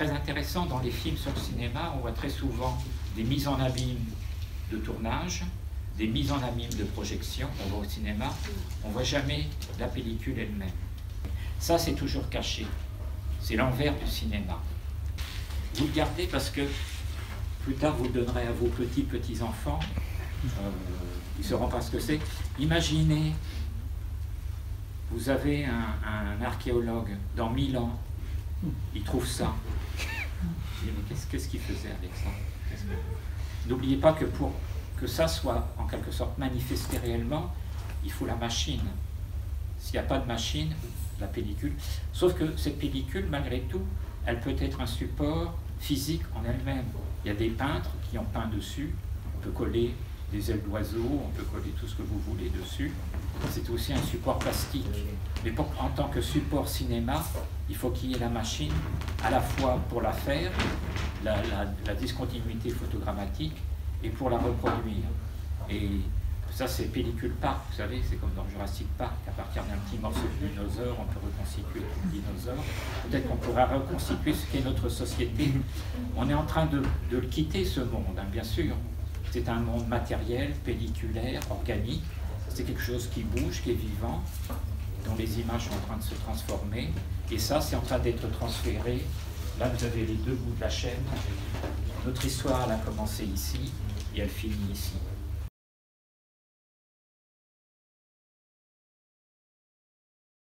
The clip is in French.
très intéressant, dans les films sur le cinéma, on voit très souvent des mises en abîme de tournage, des mises en abîme de projection, on voit au cinéma, on ne voit jamais la pellicule elle-même. Ça, c'est toujours caché. C'est l'envers du cinéma. Vous le gardez parce que plus tard, vous le donnerez à vos petits-petits-enfants. Euh, ils ne sauront pas ce que c'est. Imaginez, vous avez un, archéologue dans mille ans, il trouve ça. qu'est-ce qu'il faisait avec ça N'oubliez pas que pour que ça soit en quelque sorte manifesté réellement, il faut la machine. S'il n'y a pas de machine, la pellicule. Sauf que cette pellicule, malgré tout, elle peut être un support physique en elle-même. Il y a des peintres qui ont peint dessus. On peut coller des ailes d'oiseaux, on peut coller tout ce que vous voulez dessus. C'est aussi un support plastique. Mais en tant que support cinéma, il faut qu'il y ait la machine, à la fois pour la faire, la, discontinuité photogrammatique, et pour la reproduire. Et ça, c'est pellicule park, vous savez, c'est comme dans Jurassic Park, à partir d'un petit morceau de dinosaure, on peut reconstituer tout le dinosaure. Peut-être qu'on pourra reconstituer ce qu'est notre société. On est en train de, de quitter ce monde, hein, bien sûr. C'est un monde matériel, pelliculaire, organique. C'est quelque chose qui bouge, qui est vivant, dont les images sont en train de se transformer. Et ça, c'est en train d'être transféré. Là, vous avez les deux bouts de la chaîne. Notre histoire, elle a commencé ici et elle finit ici.